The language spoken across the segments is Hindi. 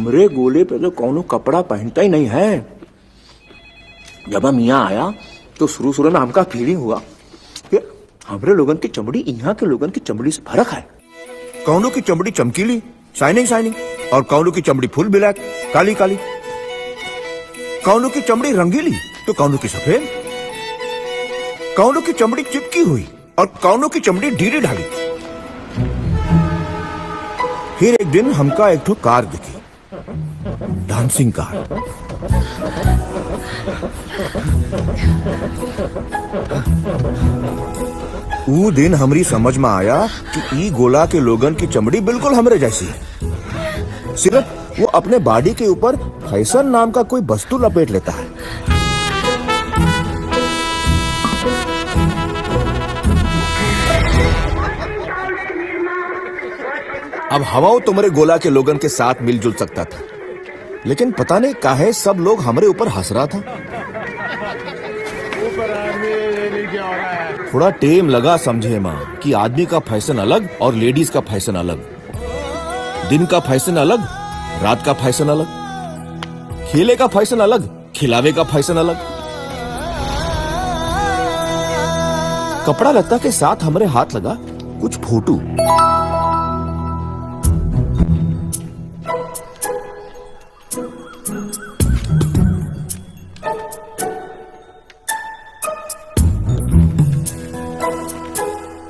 हमरे गोले पे तो कौनो कपड़ा पहनता ही नहीं है। जब हम यहाँ आया तो शुरू शुरू में हमका फीलिंग हुआ कि हमरे लोगन की चमड़ी, यहाँ के लोगन की चमड़ी से फ़र्क है। कौनों की चमड़ी चमकीली? शाइनिंग शाइनिंग और कौनों की चमड़ी फुल ब्लैक, काली काली। कौनों की चमड़ी रंगीली तो कौनों की सफ़ेद। कौनों की चमड़ी चिपकी हुई, और कौनों की चमड़ी ढीली ढाली फिर एक दिन हमका एक ठो कार दिखी। डांसिंग कार ऊ दिन हमरी समझ में आया कि ई गोला के लोगन की चमड़ी बिल्कुल हमरे जैसी है। सिर्फ़ वो अपने बॉडी के ऊपर फ़ैशन नाम का कोई वस्तु लपेट लेता है। अब हवाओ तुम्हारे गोला के लोगन के साथ मिलजुल सकता था। लेकिन पता नहीं काहे सब लोग हमारे ऊपर हंस रहा था। थोड़ा टेम लगा समझे माँ, कि आदमी का फ़ैशन अलग और लेडीज़ का फ़ैशन अलग। दिन का फ़ैशन अलग, रात का फ़ैशन अलग। खेले का फ़ैशन अलग, खिलावे का फ़ैशन अलग। कपड़ा लत्ता के साथ हमारे हाथ लगा, कुछ फ़ोटो।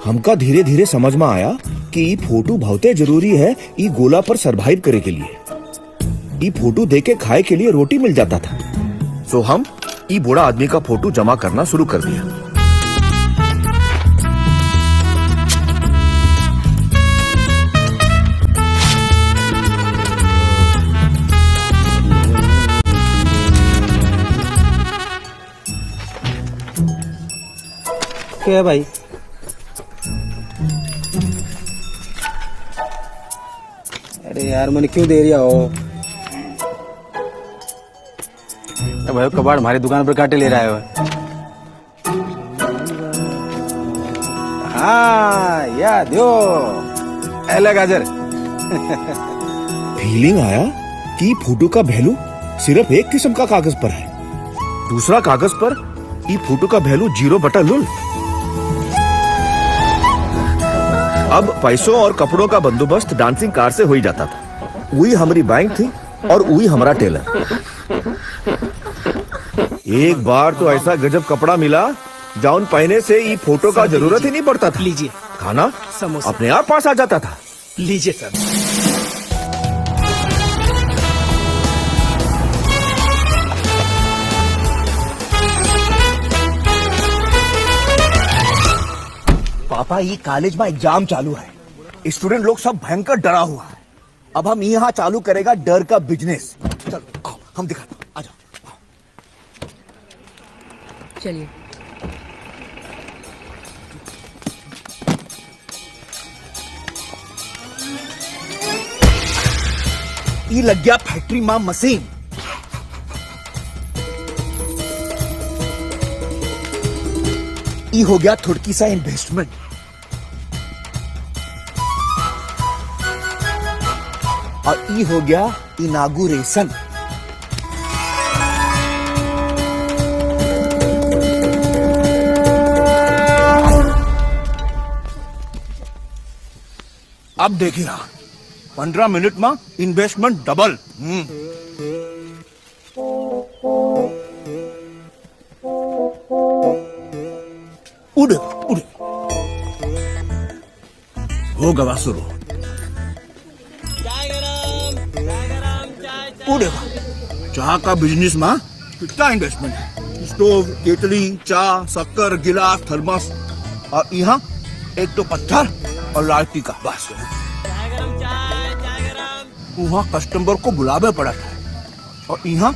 हमका धीरे धीरे समझ में आया कि ई फ़ोटो बहुते ज़रूरी है ई गोला पर सरवाइव करे के लिए। ई फ़ोटो दे के खाए के लिए रोटी मिल जाता था। सो हम ई बूढ़ा आदमी का फ़ोटो जमा करना शुरू कर दिया। क्या भाई? अरे यार मैंने क्यों दे रिया हो भाई कबाड़ हमारी दुकान पर काटे ले रहा है वो। हाँ या दो। एला गाजर। फीलिंग आया कि फ़ोटो का वैल्यू सिर्फ़ एक किस्म का कागज़ पर है। दूसरा कागज़ पर ई फ़ोटो का वैल्यू ज़ीरो बटा लुल अब पैसों और कपड़ों का बंदोबस्त डांसिंग कार से हो ही जाता था। वही हमारी बैंक थी और वही हमारा टेलर एक बार तो ऐसा गजब कपड़ा मिला जाउन पहने से ये फ़ोटो का ज़रूरत ही नहीं पड़ता था। लीजिए। खाना समोसा। अपने आप पास आ जाता था। लीजिए सर। पापा ये कॉलेज में एग्ज़ाम चालू है। स्टूडेंट लोग सब भयंकर डरा हुआ है। अब हम यहाँ चालू करेगा डर का बिज़नेस चलो आओ हम दिखाते हैं, आ जाओ। चलिए। ये लग गया फैक्ट्री माँ मशीन ये हो गया थोड़की सा इन्वेस्टमेंट और ये हो गया इनागुरेशन अब देखिए पंद्रह मिनट में इन्वेस्टमेंट डबल हो गवा शुरू चाह का बिज़नेस में कितना इन्वेस्टमेंट है। स्टोव केतली चाह शक्कर गिलास थर्मस और यहाँ एक तो पत्थर और लालटी का बस वहाँ कस्टमर को बुलावे पड़ा था और यहाँ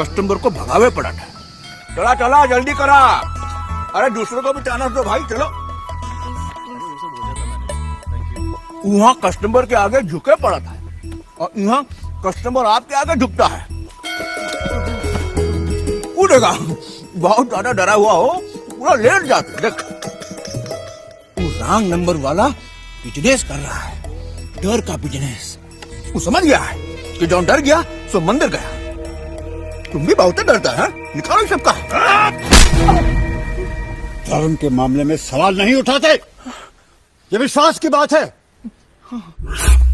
कस्टमर को भगावे पड़ा था। चला चला जल्दी करा। अरे दूसरों को भी चांस दो भाई चलो। वहाँ कस्टमर के आगे झुके पड़ा था। और यहाँ कस्टमर आपके आगे झुकता है। उड़ेगा। बहुत ज़्यादा डरा हुआ हो। पूरा लेट जाता देख। वो रॉन्ग नंबर वाला बिज़नेस कर रहा है। डर का बिज़नेस वो समझ गया है कि जो डर गया सो मंदिर गया। तुम भी बहुत डरता है। निकालो सबका। धर्म के मामले में सवाल नहीं उठाते। ये विश्वास की बात है। Oh.